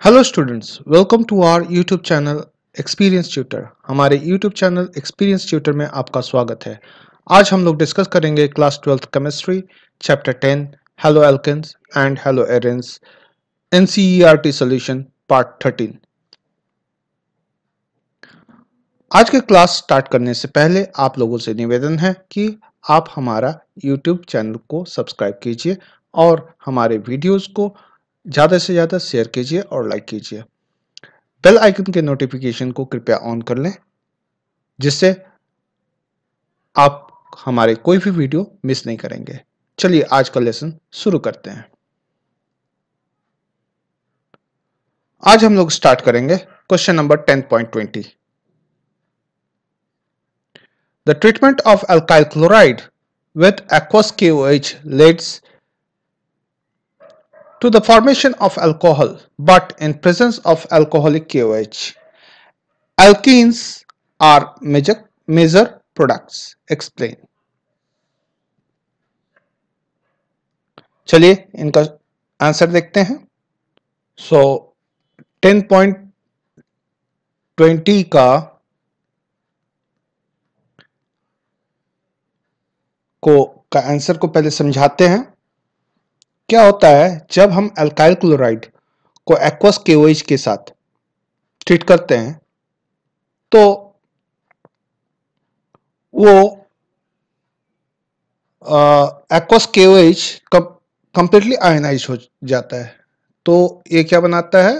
Hello students welcome to our YouTube channel experience tutor हमारे YouTube channel experience tutor में आपका स्वागत है। आज हम लोग डिस्कस करेंगे class twelfth chemistry chapter ten haloalkanes and haloarenes NCERT solution part thirteen आज के क्लास स्टार्ट करने से पहले आप लोगों से निवेदन है कि आप हमारा यूट्यूब चैनल को सब्सक्राइब कीजिए और हमारे वीडियोज़ को ज़्यादा से ज़्यादा शेयर कीजिए और लाइक कीजिए। बेल आइकन के नोटिफिकेशन को कृपया ऑन कर लें, जिससे आप हमारे कोई भी वीडियो मिस नहीं करेंगे। चलिए आज का लेसन शुरू करते हैं। आज हम लोग स्टार्ट करेंगे question number 10.20 the treatment of alkyl chloride with aqueous KOH leads to the formation of alcohol but in presence of alcoholic KOH. Alkenes are major, major products. Explain. चलिए इनका आंसर देखते हैं सो टेन पॉइंट ट्वेंटी का को का answer को पहले समझाते हैं क्या होता है जब हम अल्काइल क्लोराइड को एक्वस केओएच के साथ ट्रीट करते हैं तो वो एक्वस केओएच कंप्लीटली आयनाइज हो जाता है। तो ये क्या बनाता है?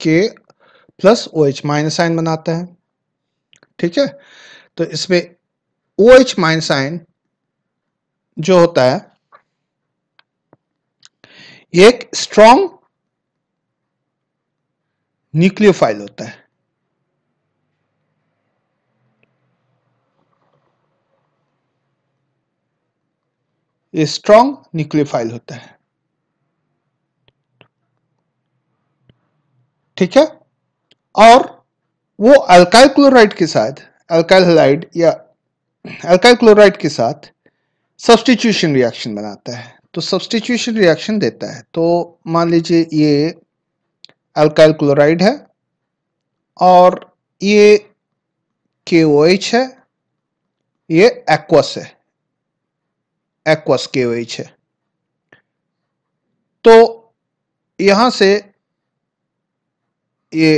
के प्लस ओ एच माइनस आइन बनाता है। ठीक है? तो इसमें ओ एच माइनस आइन जो होता है एक स्ट्रॉन्ग न्यूक्लियोफाइल होता है। ये स्ट्रॉन्ग न्यूक्लियोफाइल होता है। ठीक है? और वो अल्काइल क्लोराइड के साथ अल्काइल हेलाइड या अल्काइल क्लोराइड के साथ सब्सटीट्यूशन रिएक्शन बनाता है। तो सब्सटीट्यूशन रिएक्शन देता है। तो मान लीजिए ये अल्काइल क्लोराइड है और ये के ओ एच है, ये एक्वस है एक्वस के ओ एच है। तो यहाँ से ये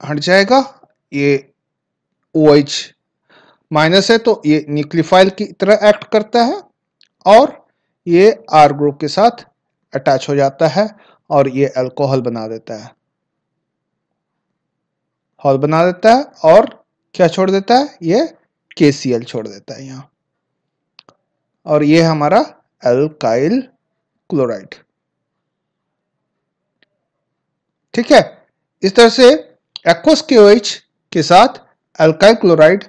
हट जाएगा, ये ओ OH माइनस है तो ये न्यूक्लिफाइल की तरह एक्ट करता है और ये आर ग्रुप के साथ अटैच हो जाता है और ये अल्कोहल बना देता है। हॉल बना देता है और क्या छोड़ देता है? ये के छोड़ देता है यहाँ। और ये हमारा एल्काइल क्लोराइड ठीक है? इस तरह से एक्वस के के साथ एल्काइल क्लोराइड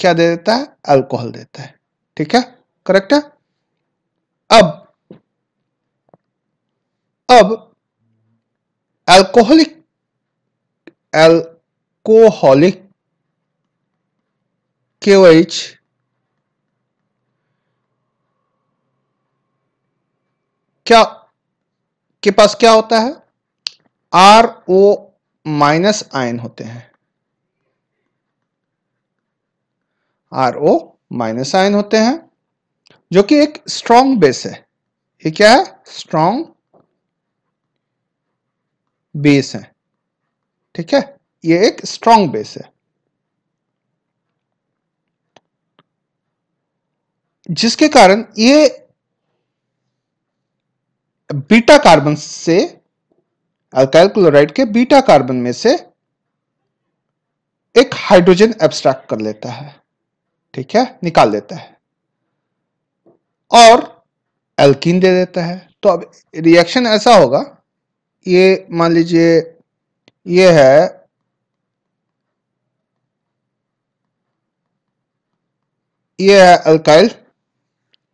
क्या दे देता है? अल्कोहल देता है। ठीक है? करेक्ट है? अब अब अल्कोहलिक एल्कोहलिक केओएच क्या, के पास क्या होता है? आर ओ माइनस आयन होते हैं। आर ओ माइनस आयन होते हैं। जो कि एक स्ट्रॉन्ग बेस है। ये क्या है? स्ट्रॉन्ग बेस है। ठीक है? ये एक स्ट्रॉन्ग बेस है। जिसके कारण ये बीटा कार्बन से अल्काइल क्लोराइड के बीटा कार्बन में से एक हाइड्रोजन एब्स्ट्रैक्ट कर लेता है। ठीक है? निकाल लेता है। और एल्किन दे देता है। तो अब रिएक्शन ऐसा होगा, ये मान लीजिए, ये है ये है अल्काइल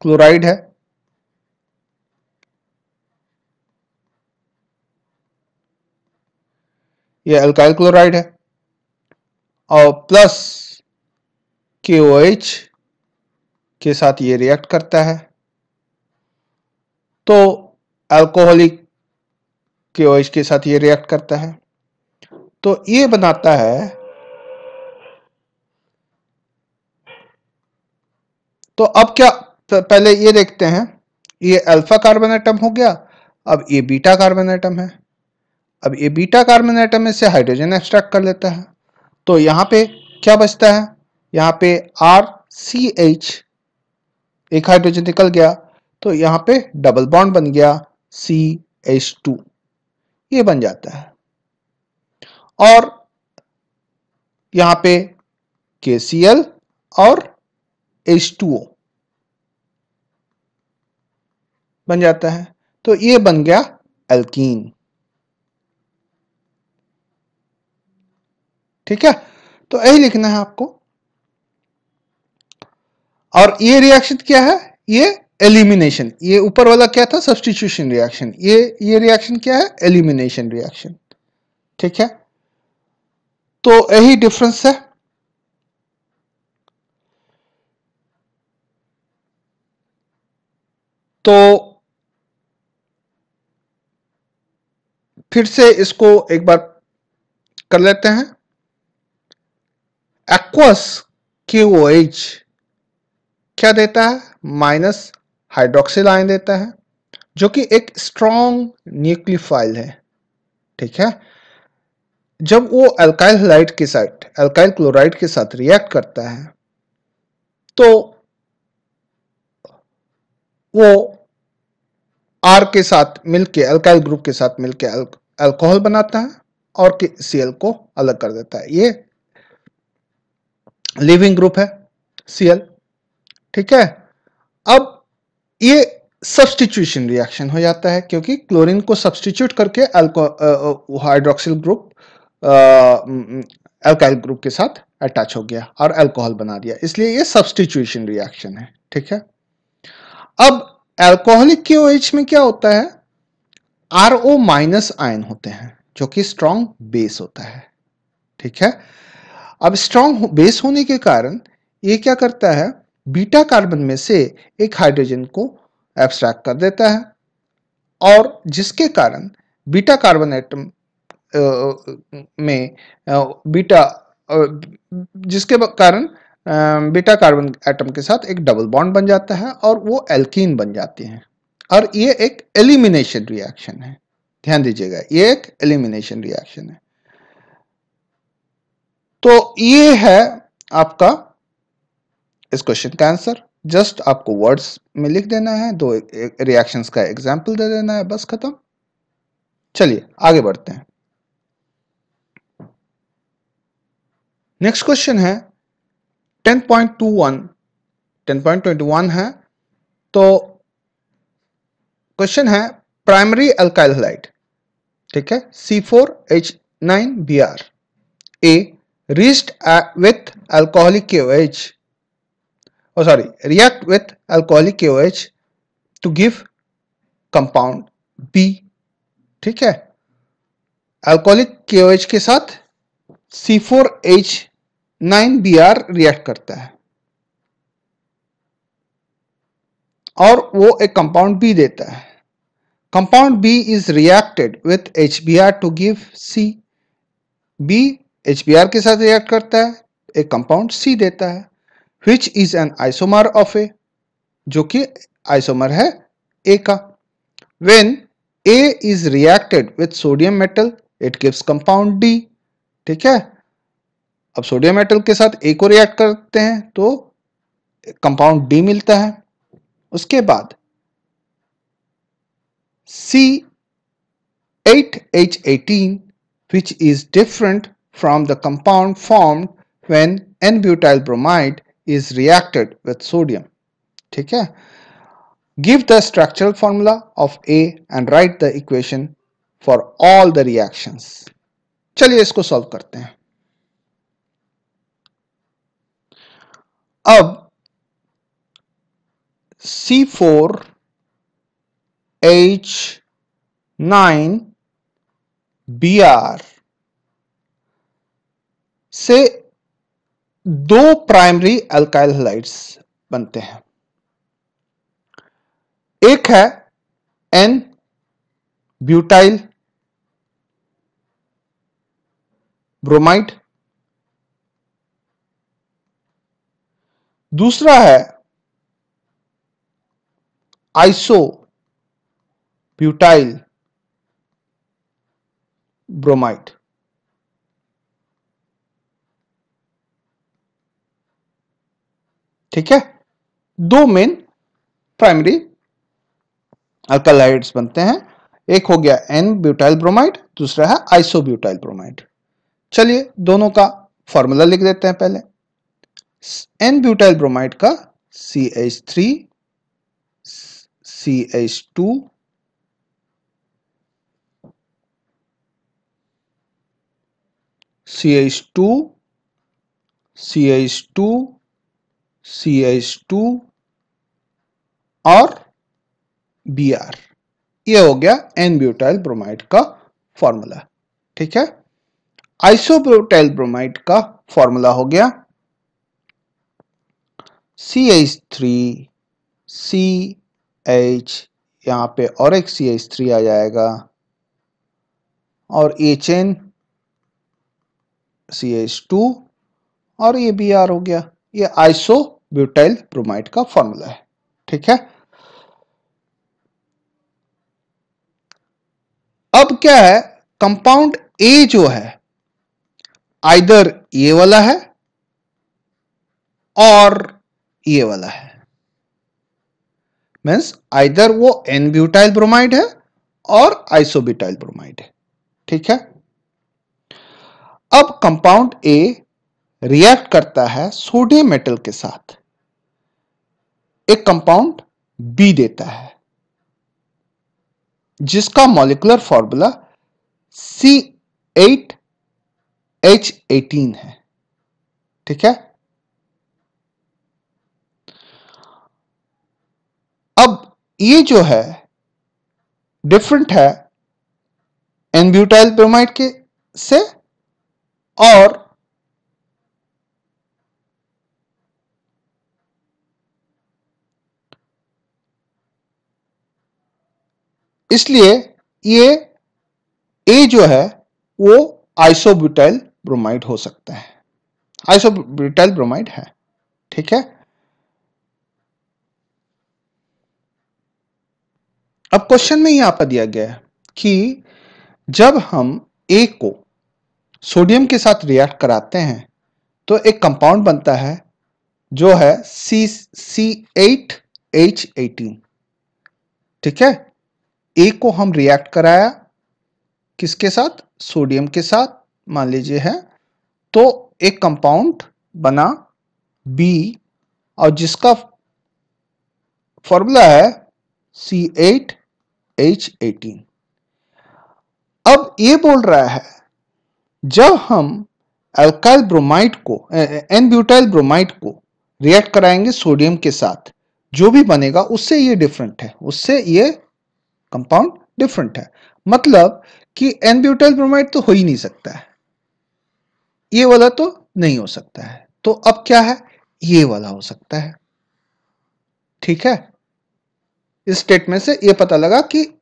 क्लोराइड है। ये अल्काइल क्लोराइड है। और प्लस के ओ एच के साथ ये रिएक्ट करता है। तो अल्कोहलिक के के साथ ये रिएक्ट करता है। तो ये बनाता है तो अब क्या पहले ये देखते हैं, ये अल्फ़ा कार्बन एटम हो गया, अब ये बीटा कार्बन एटम है। अब ये बीटा कार्बन एटम में से हाइड्रोजन एक्सट्रैक्ट कर लेता है। तो यहाँ पे क्या बचता है? यहाँ पे आर सी एच एक हाइड्रोजन निकल गया तो यहाँ पे डबल बॉन्ड बन गया सी एच टू ये बन जाता है। और यहाँ पे के सी एल और एच टू ओ बन जाता है। तो ये बन गया एल्कीन ठीक है? तो यही लिखना है आपको। और ये रिएक्शन क्या है? ये एलिमिनेशन। ये ऊपर वाला क्या था? सब्सटीट्यूशन रिएक्शन ये ये रिएक्शन क्या है? एलिमिनेशन रिएक्शन ठीक है? तो यही डिफरेंस है। तो फिर से इसको एक बार कर लेते हैं। एक्वस एच क्या देता है? माइनस हाइड्रोक्सिल आयन देता है, जो कि एक स्ट्रॉन्ग न्यूक्लियोफाइल है, ठीक है? जब वो अल्काइल हलाइड के साथ अल्काइल क्लोराइड के साथ रिएक्ट करता है तो वो आर के साथ मिलके अल्काइल ग्रुप के साथ मिलके अल्कोहल बनाता है और सीएल को अलग कर देता है। ये लिविंग ग्रुप है सीएल ठीक है? ये सब्सटीट्यूशन रिएक्शन हो जाता है क्योंकि क्लोरीन को सब्सटीट्यूट करके अल्को हाइड्रोक्सिल ग्रुप अल्काइल ग्रुप के साथ अटैच हो गया और अल्कोहल बना दिया। इसलिए ये सब्सटीट्यूशन रिएक्शन है, ठीक है? अब एल्कोहलिक के में क्या होता है? आर ओ माइनस आयन होते हैं, जो कि स्ट्रॉन्ग बेस होता है, ठीक है? अब स्ट्रॉन्ग बेस होने के कारण ये क्या करता है? बीटा कार्बन में से एक हाइड्रोजन को एब्स्ट्रैक्ट कर देता है। और जिसके कारण बीटा कार्बन एटम में बीटा जिसके कारण बीटा कार्बन एटम के साथ एक डबल बॉन्ड बन जाता है और वो एल्कीन बन जाती हैं। और ये एक एलिमिनेशन रिएक्शन है। ध्यान दीजिएगा, ये एक एलिमिनेशन रिएक्शन है। तो ये है आपका इस क्वेश्चन का आंसर जस्ट आपको वर्ड्स में लिख देना है, दो रिएक्शंस का एग्ज़ाम्पल दे देना है, बस खत्म। चलिए, आगे बढ़ते हैं। नेक्स्ट क्वेश्चन है 10.21 10.21 है तो क्वेश्चन है प्राइमरी अल्काइल हलाइड ठीक है? C4H9Br A reached with alcoholic KOH oh sorry. React with alcoholic KOH to give compound B. ठीक है? अल्कोहलिक KOH के साथ C4H 9Br रिएक्ट करता है। और वो एक कंपाउंड बी देता है। Compound B is reacted with H B R to give C B H B R के साथ रिएक्ट करता है, एक कंपाउंड सी देता है। Which is an isomer of A जो कि आइसोमर है ए का। When A is reacted with sodium metal it gives compound D ठीक है? अब सोडियम मेटल के साथ ए को रिएक्ट करते हैं तो कंपाउंड डी मिलता है। उसके बाद C eight H eighteen which is different from the compound form is reacted with sodium ठीक है? Give the structural formula of A and write the equation for all the reactions चलिए इसको solve करते हैं। अब C four H nine B R से दो primary alkyl halides बनते हैं। एक है एन ब्यूटाइल ब्रोमाइड दूसरा है आइसो ब्यूटाइल ब्रोमाइड ठीक है? दो मेन प्राइमरी अल्कालाइड्स बनते हैं। एक हो गया एन ब्यूटाइल ब्रोमाइड दूसरा है आइसो ब्यूटाइल ब्रोमाइड चलिए दोनों का फॉर्मूला लिख देते हैं पहले। एन ब्यूटाइल ब्रोमाइड का C H three C H two C H two C H two C H two और बी आर ये हो गया एन ब्यूटाइल ब्रोमाइड का फॉर्मूला ठीक है? आइसोब्यूटाइल ब्रोमाइड का फॉर्मूला हो गया C H three C H यहाँ पे और एक सी एच थ्री आ जाएगा। और H N C H two और ये बी आर हो गया। ये आइसो ब्यूटाइल ब्रोमाइड का फॉर्मूला है। ठीक है? अब क्या है? कंपाउंड ए जो है, आइदर ये वाला है और ये वाला है। मीन्स आइदर वो एन ब्यूटाइल ब्रोमाइड है और आइसोब्यूटाइल ब्रोमाइड है। ठीक है? अब कंपाउंड ए रिएक्ट करता है सोडियम मेटल के साथ। एक कंपाउंड बी देता है, जिसका molecular formula C eight H eighteen है। ठीक है? अब ये जो है डिफरेंट है एनब्यूटाइल ब्रोमाइड के से और इसलिए ये ए जो है, वो आइसोब्यूटाइल ब्रोमाइड हो सकता है। आइसोब्यूटाइल ब्रोमाइड है, ठीक है? अब क्वेश्चन में यहाँ पर दिया गया है कि जब हम ए को सोडियम के साथ रिएक्ट कराते हैं तो एक कंपाउंड बनता है जो है C C eight H eighteen ठीक है? ए को हम रिएक्ट कराया, किसके साथ? सोडियम के साथ, मान लीजिए है। तो एक कंपाउंड बना बी और जिसका फॉर्मूला है सी एट एच एटीन अब ये बोल रहा है, जब हम एल्काइल ब्रोमाइड को एन ब्यूटाइल ब्रोमाइड को रिएक्ट कराएँगे सोडियम के साथ, जो भी बनेगा, उससे ये डिफरेंट है, उससे ये कंपाउंड डिफरेंट है। मतलब कि एन ब्यूटाइल ब्रोमाइड तो हो ही नहीं सकता है। ये वाला तो नहीं हो सकता है। तो अब क्या है? ये वाला हो सकता है। ठीक है? इस स्टेटमेंट से ये पता लगा कि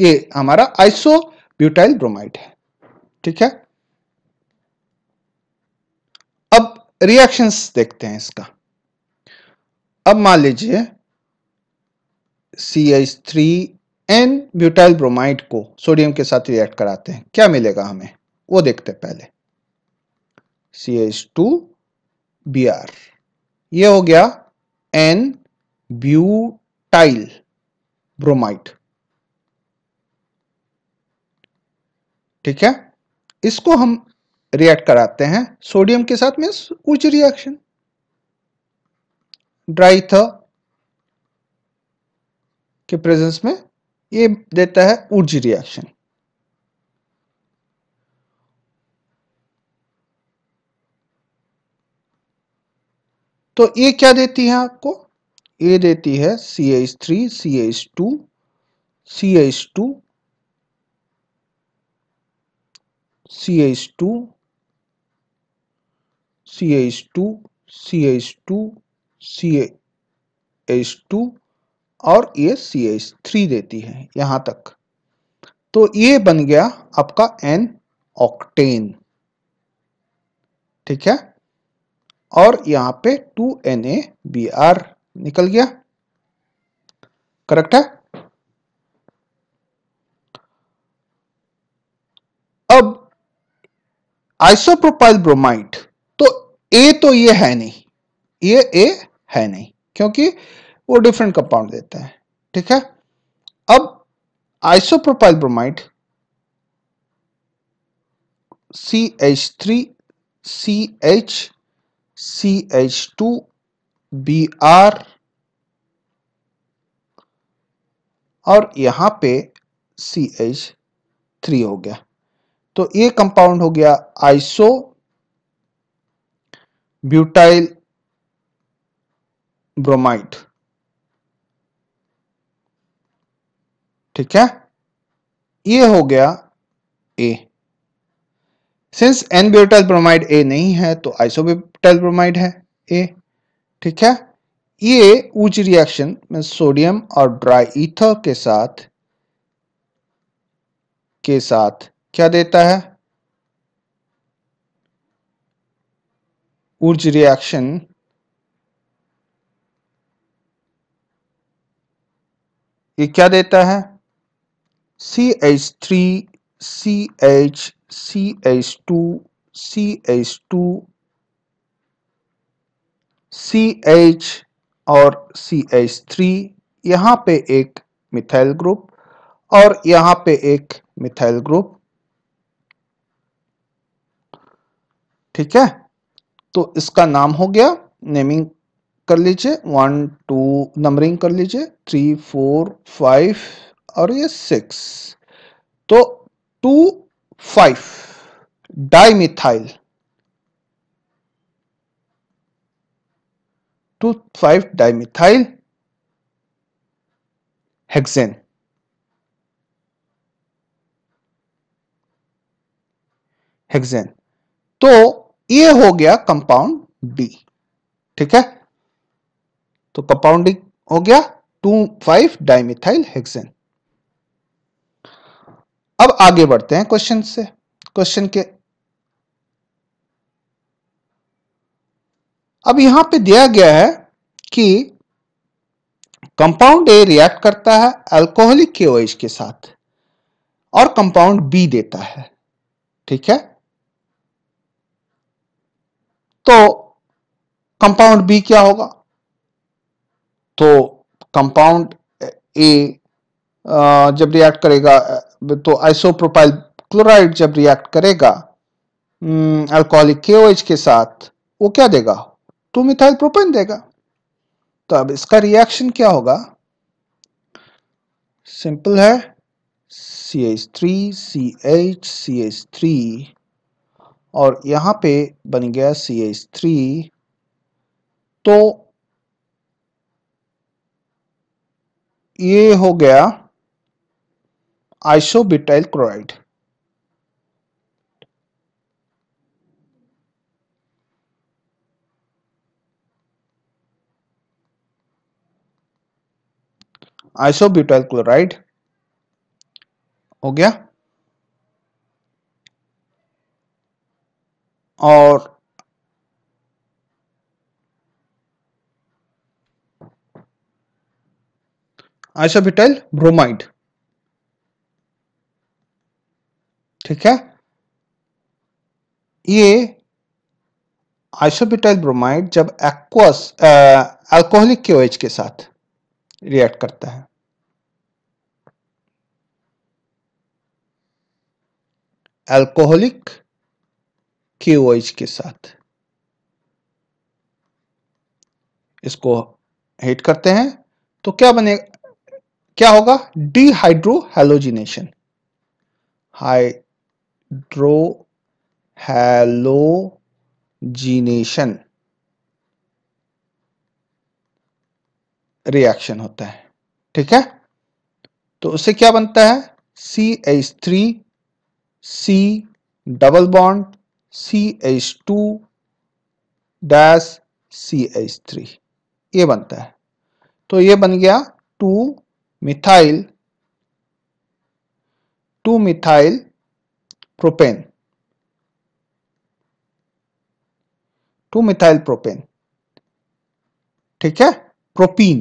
ये हमारा आइसो ब्यूटाइल ब्रोमाइड है। ठीक है? अब रिएक्शंस देखते हैं इसका। अब मान लीजिए C H three N butyl bromide को सोडियम के साथ रिएक्ट कराते हैं। क्या मिलेगा हमें? वो देखते हैं पहले। C H two B R ये हो गया एन ब्यूटाइल ब्रोमाइड ठीक है? इसको हम रिएक्ट कराते हैं सोडियम के साथ में उच्च रिएक्शन ड्राई था के प्रेजेंस में ये देता है ऊर्जी रिएक्शन तो ये क्या देती है आपको? ये देती है C H three C H two C H two C H two C H two C H two C H two और ये सी एच थ्री देती है, यहाँ तक। तो ये बन गया आपका एन ऑक्टेन ठीक है? और यहाँ पे two N A B R निकल गया। करेक्ट है? अब आइसोप्रोपाइल ब्रोमाइड तो ए तो ये है नहीं, ये ए है नहीं, क्योंकि वो डिफरेंट कंपाउंड देता है, ठीक है? अब isopropyl bromide C H three C H C H two B R और यहाँ पे सी एच थ्री हो गया। तो ये कंपाउंड हो गया आइसो ब्यूटाइल ब्रोमाइड ठीक है? ये हो गया A since N butyl bromide A नहीं है तो आइसोब्यूटाइल ब्रोमाइड है ए ठीक है? ये ऊंच रिएक्शन में सोडियम और ड्राई ईथर के साथ के साथ क्या देता है? ऊर्ज रिएक्शन ये क्या देता है? C H three C H C H two C H two C H और सी एच थ्री यहाँ पे एक मिथाइल ग्रुप और यहाँ पे एक मिथाइल ग्रुप ठीक है? तो इसका नाम हो गया नेमिंग कर लीजिए। वन टू नंबरिंग कर लीजिए। थ्री फोर फाइव और ये सिक्स तो two five dimethyl two five dimethyl hexane hexane तो ये हो गया कंपाउंड डी ठीक है? तो कंपाउंडिंग हो गया टू फाइव डाइमिथाइल हेक्सेन अब आगे बढ़ते हैं क्वेश्चन से। क्वेश्चन के अब यहाँ पे दिया गया है कि कंपाउंड ए रिएक्ट करता है अल्कोहलिक के के साथ और कंपाउंड बी देता है। ठीक है? तो कंपाउंड बी क्या होगा? तो कंपाउंड ए जब रिएक्ट करेगा तो आइसोप्रोपाइल क्लोराइड जब रिएक्ट करेगा अल्कोहलिक के के साथ, वो क्या देगा? टू मिथाइल प्रोपेन देगा। तो अब इसका रिएक्शन क्या होगा? सिंपल है। C H three C H C H three और यहाँ पे बन गया सी एच थ्री तो ये हो गया आइसोबिटाइल क्लोराइड। आइसोब्यूटाइल क्लोराइड हो गया। और आइसोब्यूटाइल ब्रोमाइड। ठीक है? ये आइसोबिटाइल ब्रोमाइड जब एक्वस अल्कोहलिक के के साथ रिएक्ट करता है। अल्कोहलिक के के साथ इसको हिट करते हैं। तो क्या बने, क्या होगा? डिहाइड्रो हेलोजिनेशन हाई हाइड्रोहेलोजिनेशन रिएक्शन होता है, ठीक है? तो उससे क्या बनता है? C H three C double bond C H two dash C H three ये बनता है। तो ये बन गया two methyl two methyl propane two methyl propane ठीक है? प्रोपीन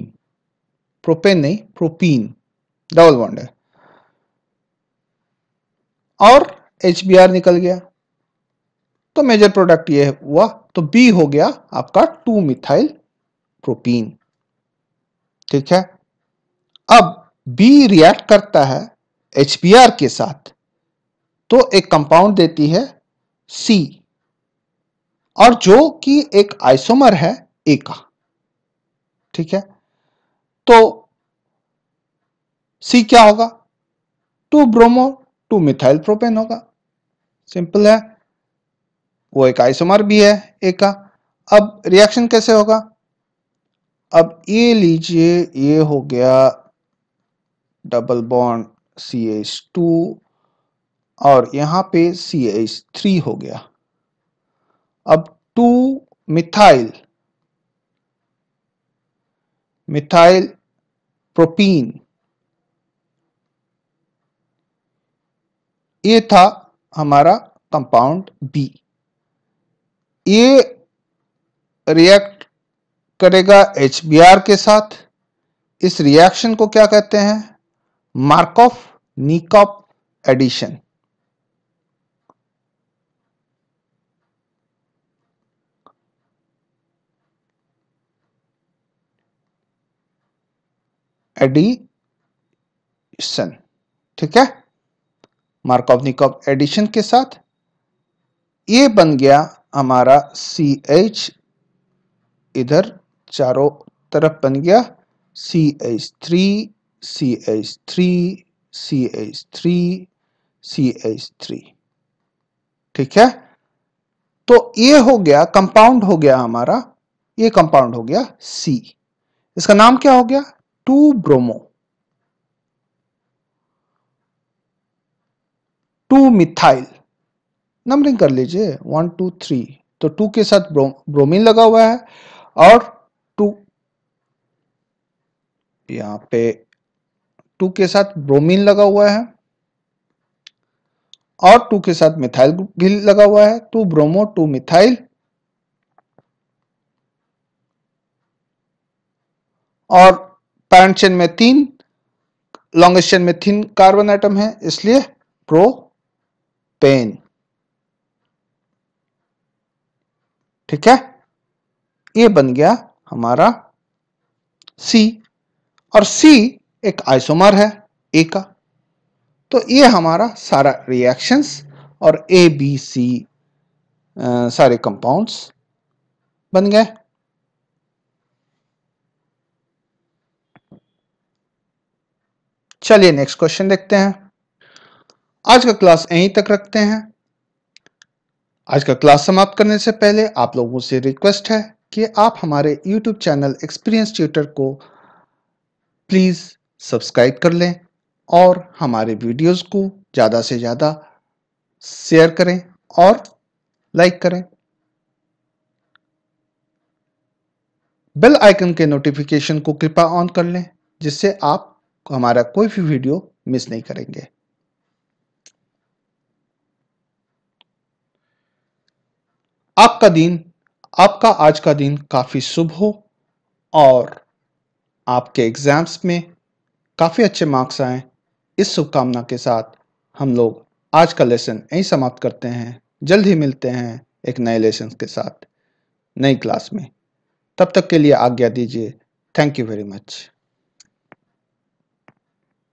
प्रोपेन नहीं प्रोपीन डबल बॉन्ड है और एचबीआर निकल गया। तो मेजर प्रोडक्ट ये हुआ तो बी हो गया आपका टू मिथाइल प्रोपीन ठीक है? अब बी रिएक्ट करता है एचबीआर के साथ। तो एक कंपाउंड देती है सी और जो कि एक आइसोमर है ए का। ठीक है? तो सी क्या होगा? Two bromo, two methyl propane होगा। सिंपल है। वो एक आइसोमर भी है ए का। अब रिएक्शन कैसे होगा? अब ये लीजिए, ये हो गया double bond C H two और यहाँ पे सी एच थ्री हो गया। अब टू मिथाइल मिथाइल प्रोपीन ये था हमारा कंपाउंड बी ये रिएक्ट करेगा एच के साथ। इस रिएक्शन को क्या कहते हैं? मार्कऑफ निकॉप एडिशन एडिशन, ठीक है? निकॉप एडिशन के साथ ये बन गया हमारा सी एच इधर चारों तरफ़ बन गया C H three C H three C H three C H three ठीक है? तो ये हो गया, कंपाउंड हो गया हमारा, ये कंपाउंड हो गया सी इसका नाम क्या हो गया? Two bromo. Two methyl. Numbering कर लीजिए वन टू थ्री। तो टू के साथ ब्रो, ब्रोमीन लगा हुआ है और टू यहाँ पे टू के साथ ब्रोमीन लगा हुआ है और टू के साथ मिथाइल भी लगा हुआ है। Two bromo two methyl. और पैरेंट चेन में तीन लॉन्गेस्ट चेन में तीन कार्बन एटम है, इसलिए प्रोपेन ठीक है? ये बन गया हमारा सी और सी एक आइसोमर है ए का। तो ये हमारा सारा रिएक्शंस और ए बी सी सारे कंपाउंड्स बन गए। चलिए नेक्स्ट क्वेश्चन देखते हैं। आज का क्लास यहीं तक रखते हैं। आज का क्लास समाप्त करने से पहले आप लोगों से रिक्वेस्ट है कि आप हमारे YouTube चैनल एक्सपीरियंस ट्यूटर को प्लीज़ सब्सक्राइब कर लें और हमारे वीडियोस को ज़्यादा से ज़्यादा शेयर करें और लाइक करें। बेल आइकन के नोटिफिकेशन को कृपा ऑन कर लें, जिससे आप हमारा कोई भी वीडियो मिस नहीं करेंगे। आपका दिन, आपका आज का दिन काफ़ी शुभ हो और आपके एग्ज़ाम्स में काफ़ी अच्छे मार्क्स आए। इस शुभकामना के साथ हम लोग आज का लेसन यहीं समाप्त करते हैं। जल्द ही मिलते हैं एक नए लेसन के साथ नई क्लास में। तब तक के लिए आज्ञा दीजिए। Thank you very much